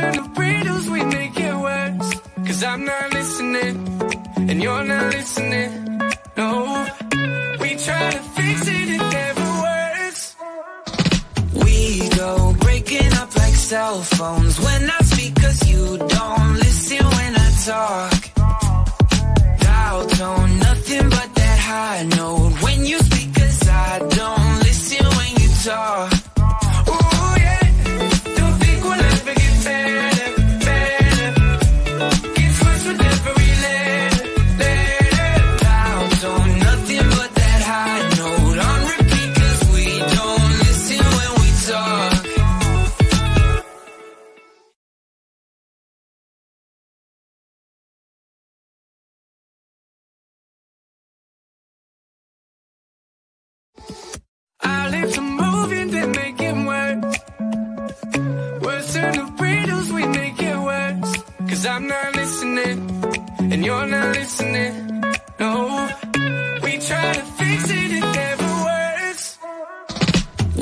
turn the riddles, we make it worse. Cause I'm not listening, and you're not listening. No, we try to fix it, it never works. We go breaking up like cell phones when I speak, cause you don't listen when I talk. Dial tone, nothing but that high note. We I'm not listening, and you're not listening. No, we try to fix it, it never works.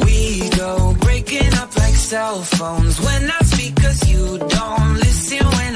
We go breaking up like cell phones when I speak, cause you don't listen when